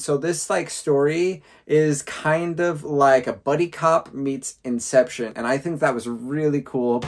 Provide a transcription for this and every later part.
So this like story is kind of like a buddy cop meets Inception, and I think that was really cool.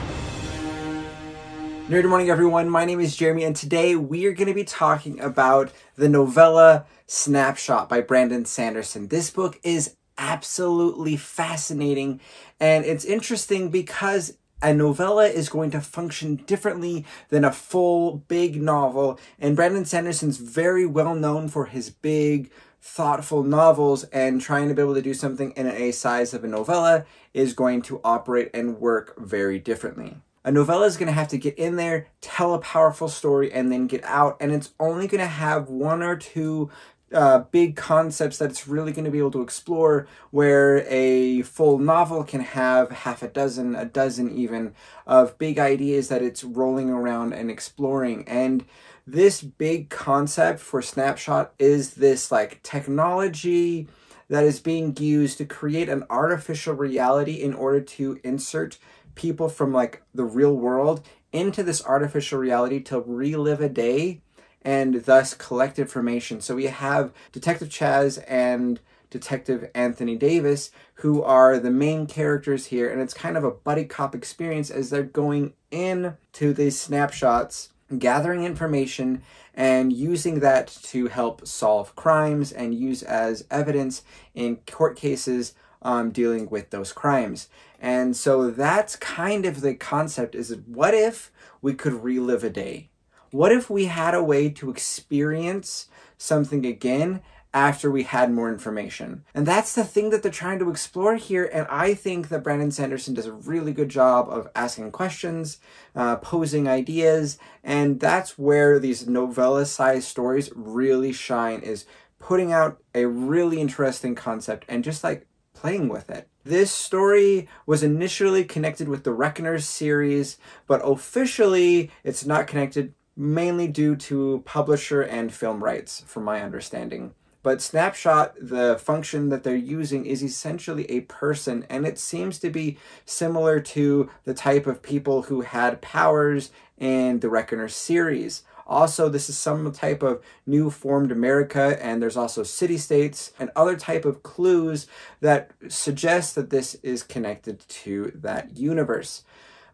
Nerd morning, everyone. My name is Jeremy, and today we are going to be talking about the novella Snapshot by Brandon Sanderson. This book is absolutely fascinating, and it's interesting because a novella is going to function differently than a full big novel, and Brandon Sanderson's very well known for his big, thoughtful novels, and trying to be able to do something in a size of a novella is going to operate and work very differently. A novella is going to have to get in there, tell a powerful story, and then get out. And it's only going to have one or two uh, big concepts that it's really going to be able to explore, where a full novel can have half a dozen, a dozen even, of big ideas that it's rolling around and exploring. And this big concept for Snapshot is this like technology that is being used to create an artificial reality in order to insert people from like the real world into this artificial reality to relive a day and thus collect information. So we have Detective Chaz and Detective Anthony Davis, who are the main characters here, and it's kind of a buddy cop experience as they're going in to these snapshots, gathering information and using that to help solve crimes and use as evidence in court cases um, dealing with those crimes. And so that's kind of the concept is what if we could relive a day? What if we had a way to experience something again after we had more information? And that's the thing that they're trying to explore here. And I think that Brandon Sanderson does a really good job of asking questions, uh, posing ideas. And that's where these novella sized stories really shine is putting out a really interesting concept and just like playing with it. This story was initially connected with the Reckoners series, but officially it's not connected mainly due to publisher and film rights, from my understanding. But Snapshot, the function that they're using is essentially a person, and it seems to be similar to the type of people who had powers in the Reckoner series. Also, this is some type of new formed America, and there's also city states and other type of clues that suggest that this is connected to that universe.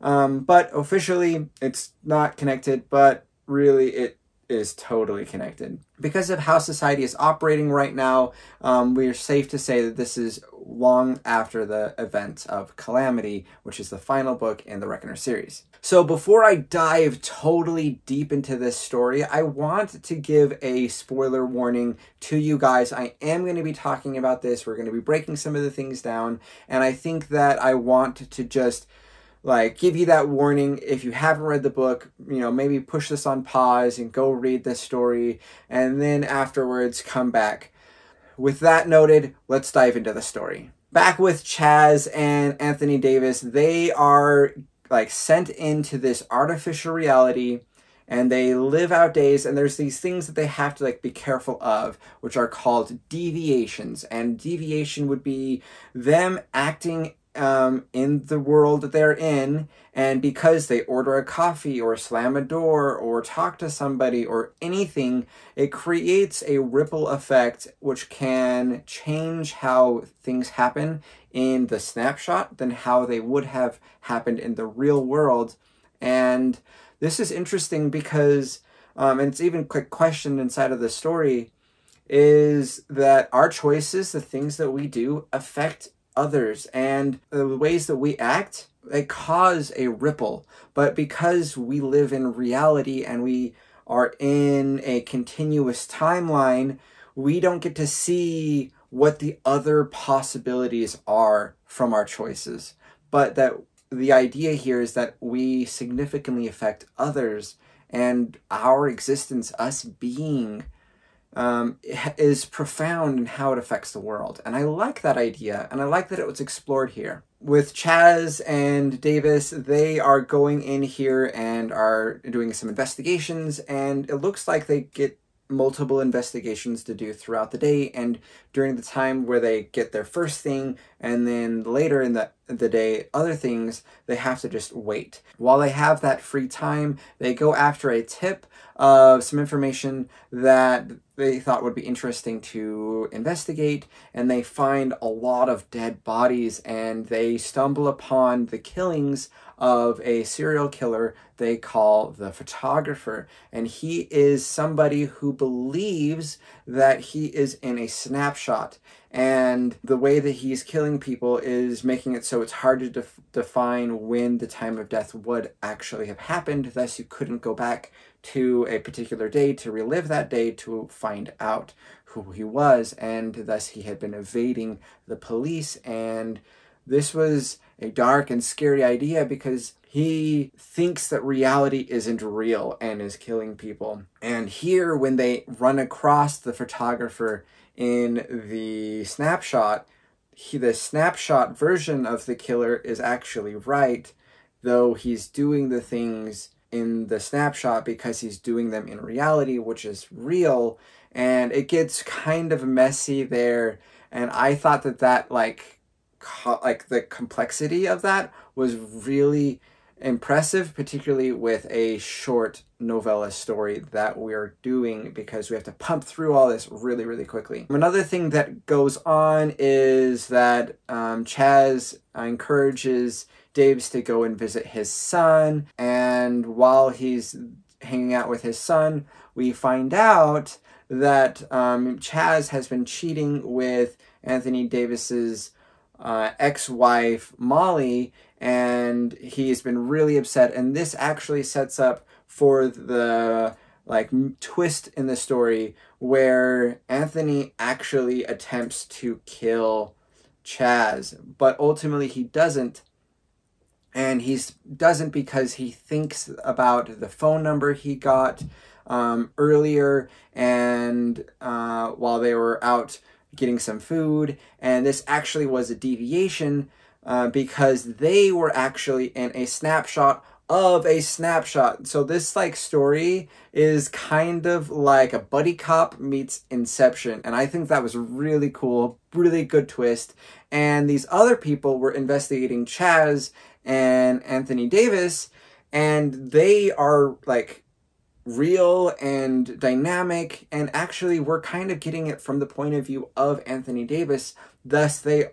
Um, but officially, it's not connected, but really, it is totally connected. Because of how society is operating right now, um, we are safe to say that this is long after the event of Calamity, which is the final book in the Reckoner series. So before I dive totally deep into this story, I want to give a spoiler warning to you guys. I am going to be talking about this. We're going to be breaking some of the things down, and I think that I want to just like give you that warning. If you haven't read the book you know maybe push this on pause and go read this story and then afterwards come back. With that noted let's dive into the story. Back with chaz and anthony davis they are like sent into this artificial reality and they live out days and there's these things that they have to like be careful of which are called deviations. And deviation would be them acting um, in the world that they're in, and because they order a coffee or slam a door or talk to somebody or anything, it creates a ripple effect which can change how things happen in the snapshot than how they would have happened in the real world. And this is interesting because, um, and it's even quick question inside of the story, is that our choices, the things that we do, affect others. And the ways that we act they cause a ripple. But because we live in reality and we are in a continuous timeline we don't get to see what the other possibilities are from our choices. But that the idea here is that we significantly affect others and our existence us being um, is profound in how it affects the world. And I like that idea, and I like that it was explored here. With Chaz and Davis, they are going in here and are doing some investigations, and it looks like they get multiple investigations to do throughout the day and during the time where they get their first thing and then later in the the day other things they have to just wait. While they have that free time they go after a tip of some information that they thought would be interesting to investigate, and they find a lot of dead bodies, and they stumble upon the killings of a serial killer they call the photographer. And he is somebody who believes that he is in a snapshot. And the way that he's killing people is making it so it's hard to def- define when the time of death would actually have happened. Thus, you couldn't go back to a particular day to relive that day to find out who he was. And thus, he had been evading the police. And this was a dark and scary idea because he thinks that reality isn't real and is killing people. And here, when they run across the photographer in the snapshot, he, the snapshot version of the killer is actually right, though he's doing the things in the snapshot because he's doing them in reality, which is real. And it gets kind of messy there. And I thought that that, like, co- like the complexity of that was really impressive, particularly with a short novella story that we're doing because we have to pump through all this really, really quickly. Another thing that goes on is that um, Chaz encourages Davis to go and visit his son, and while he's hanging out with his son, we find out that um, Chaz has been cheating with Anthony Davis's uh, ex-wife Molly, and he's been really upset. And this actually sets up for the like twist in the story where Anthony actually attempts to kill Chaz, but ultimately he doesn't. And he doesn't because he thinks about the phone number he got um, earlier, and uh, while they were out getting some food, and this actually was a deviation uh, because they were actually in a snapshot of a snapshot. So this like story is kind of like a buddy cop meets Inception, and I think that was really cool, really good twist. And these other people were investigating Chaz and Anthony Davis, and they are like real and dynamic and actually we're kind of getting it from the point of view of Anthony Davis. Thus they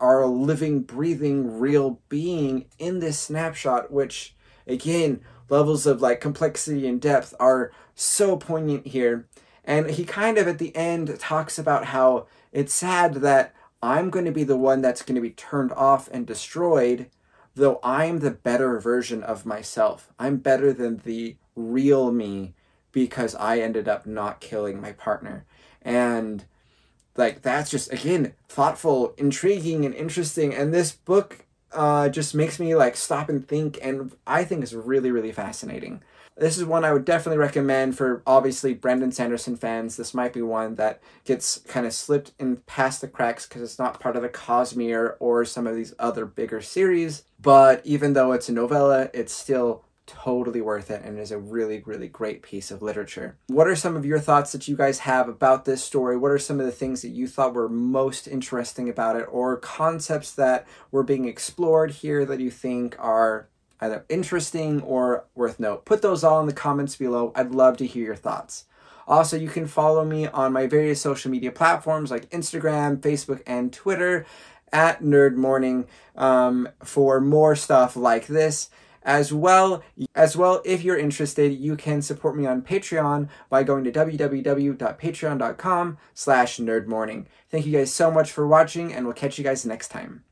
are a living breathing real being in this snapshot which again levels of like complexity and depth are so poignant here. And he kind of at the end talks about how it's sad that I'm going to be the one that's going to be turned off and destroyed though I'm the better version of myself. I'm better than the real me because I ended up not killing my partner. And like that's just again thoughtful, intriguing and interesting and this book uh, just makes me like stop and think and I think is really really fascinating. This is one I would definitely recommend for obviously Brandon Sanderson fans. This might be one that gets kind of slipped in past the cracks because it's not part of the Cosmere or some of these other bigger series. But even though it's a novella, it's still totally worth it and is a really really great piece of literature. What are some of your thoughts that you guys have about this story? What are some of the things that you thought were most interesting about it or concepts that were being explored here that you think are either interesting or worth note? Put those all in the comments below. I'd love to hear your thoughts. Also, you can follow me on my various social media platforms like Instagram, Facebook, and Twitter at Nerd Morning um, for more stuff like this. As well, as well, if you're interested, you can support me on Patreon by going to www.patreon.com slash nerdmorning. Thank you guys so much for watching, and we'll catch you guys next time.